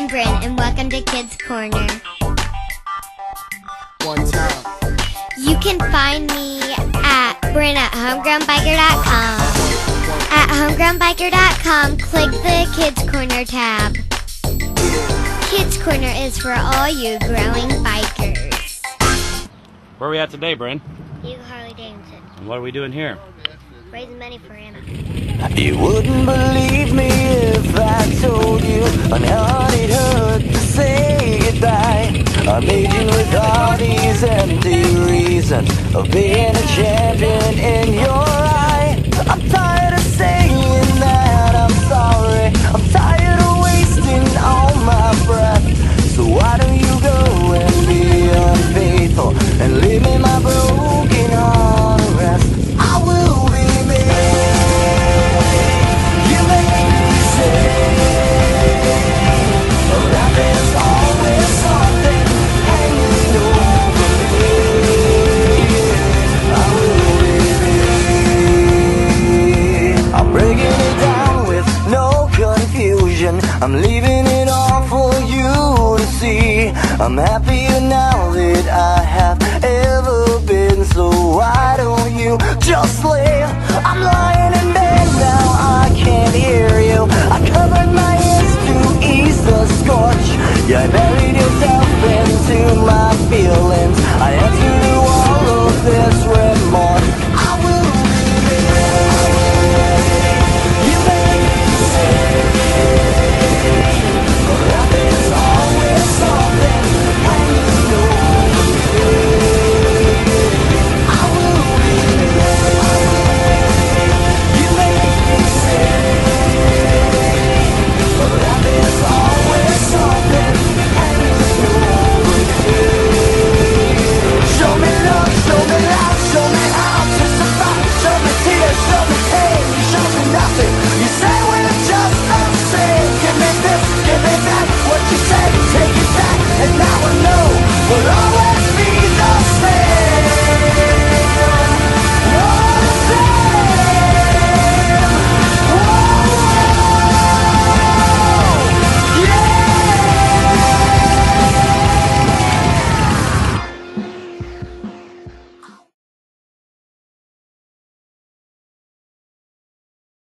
I'm Bryn, and welcome to Kids Corner. One time. You can find me at Bryn at homegrownbiker.com. At homegrownbiker.com, click the Kids Corner tab. Kids Corner is for all you growing bikers. Where are we at today, Bryn? You Harley Davidson, And what are we doing here? raising money for Emma. You wouldn't believe me goodbye. I'm aging with all these empty reasons of being a champion in your I'm leaving it all for you to see. I'm happier now that I have ever been. So why don't you just live? I'm lying